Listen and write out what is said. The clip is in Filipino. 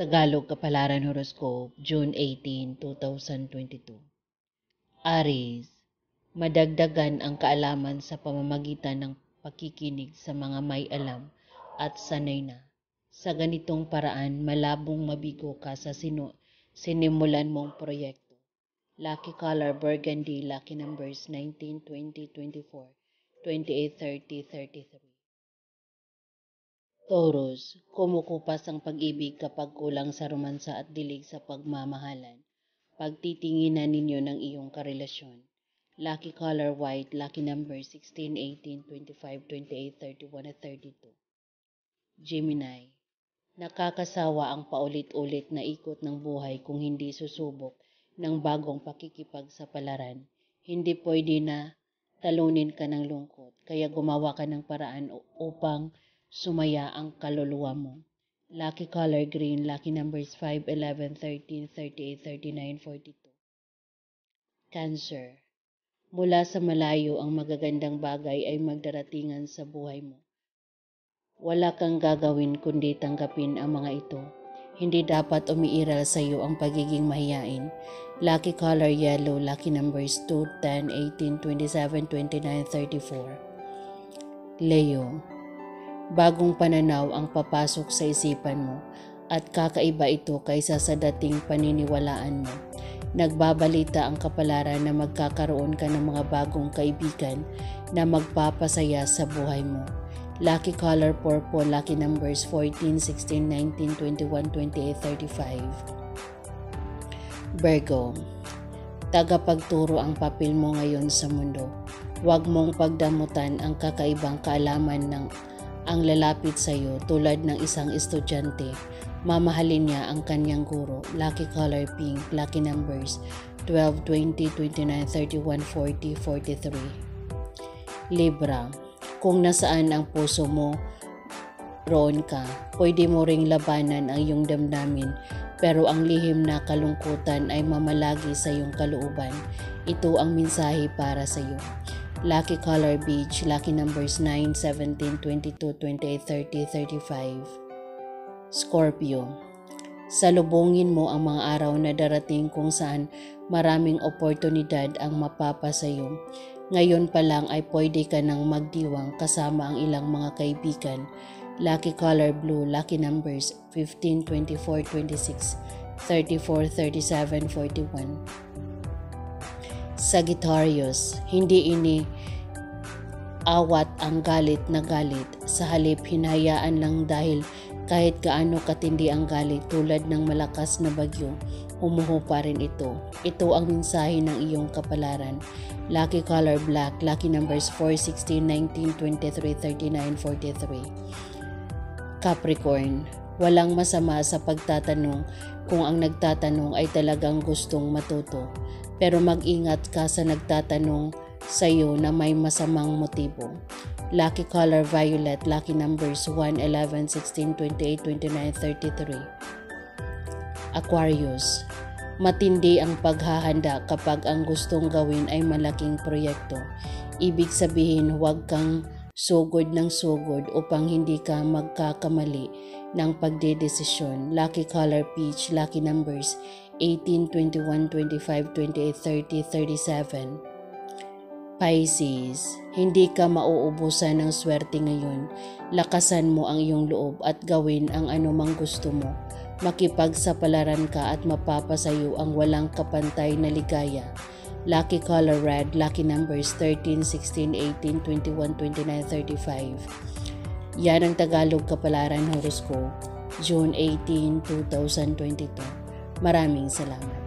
Tagalog Kapalaran Horoscope, June 18, 2022. Aries, madagdagan ang kaalaman sa pamamagitan ng pakikinig sa mga may alam at sanay na. Sa ganitong paraan, malabong mabigo ka sa sino sinimulan mong proyekto. Lucky color burgundy, lucky numbers 19, 20, 24, 28, 30, 33. Taurus, kumukupas ang pag-ibig kapag kulang sa romansa at dilig sa pagmamahalan. Pagtitinginan ninyo ng iyong karelasyon. Lucky color white, lucky number 16, 18, 25, 28, 31 at 32. Gemini, nakakasawa ang paulit-ulit na ikot ng buhay kung hindi susubok ng bagong pakikipag sa palaran. Hindi pwede na talunin ka ng lungkot, kaya gumawa ka ng paraan upang sumaya ang kaluluwa mo. Lucky color green, lucky numbers 5, 11, 13, 38, 39, 42. Cancer. Mula sa malayo ang magagandang bagay ay magdaratingan sa buhay mo. Wala kang gagawin kundi tanggapin ang mga ito. Hindi dapat umiiral sa iyo ang pagiging mahiyain. Lucky color yellow, lucky numbers 2, 10, 18, 27, 29, 34. Leo. Bagong pananaw ang papasok sa isipan mo at kakaiba ito kaysa sa dating paniniwalaan mo. Nagbabalita ang kapalaran na magkakaroon ka ng mga bagong kaibigan na magpapasaya sa buhay mo. Lucky color purple, lucky numbers 14, 16, 19, 21, 28, 35. Virgo, tagapagturo ang papel mo ngayon sa mundo. Huwag mong pagdamutan ang kakaibang kaalaman ng ang lalapit sa iyo tulad ng isang estudyante. Mamahalin niya ang kanyang guro. Lucky color pink, lucky numbers 12, 20, 29, 31, 40, 43. Libra, kung nasaan ang puso mo, roon ka. Pwede mo ring labanan ang iyong damdamin pero ang lihim na kalungkutan ay mamalagi sa iyong kalooban. Ito ang mensahe para sa iyo. Lucky color beach, lucky numbers 9, 17, 22, 28, 30, 35. Scorpio. Salubungin mo ang mga araw na darating kung saan maraming oportunidad ang mapapasayo. Ngayon pa lang ay pwede ka nang magdiwang kasama ang ilang mga kaibigan. Lucky color blue, lucky numbers 15, 24, 26, 34, 37, 41. Sagittarius, hindi ini awat ang galit na galit. Sa halip, hinayaan lang dahil kahit gaano katindi ang galit tulad ng malakas na bagyo, humuho pa rin ito. Ito ang mensahe ng iyong kapalaran. Lucky color black, lucky numbers 4, 16, 19, 23, 39, 43. Capricorn, walang masama sa pagtatanong kung ang nagtatanong ay talagang gustong matuto. Pero mag-ingat ka sa nagtatanong sa iyo na may masamang motibo. Lucky color violet, lucky numbers 1, 11, 16, 28, 29, 33. Aquarius, matindi ang paghahanda kapag ang gustong gawin ay malaking proyekto. Ibig sabihin huwag kang sugod ng sugod upang hindi ka magkakamali ng pagdedesisyon. Lucky color peach, lucky numbers 18, 21, 25, 28, 30, 37. Pisces, hindi ka mauubusan ng swerte ngayon. Lakasan mo ang iyong loob at gawin ang anumang gusto mo. Makipagsapalaran ka at mapapasayo ang walang kapantay na ligaya. Lucky color red, lucky numbers 13, 16, 18, 21, 29, 35. Yan ang Tagalog Kapalaran Horoscope, June 18, 2022. Maraming salamat.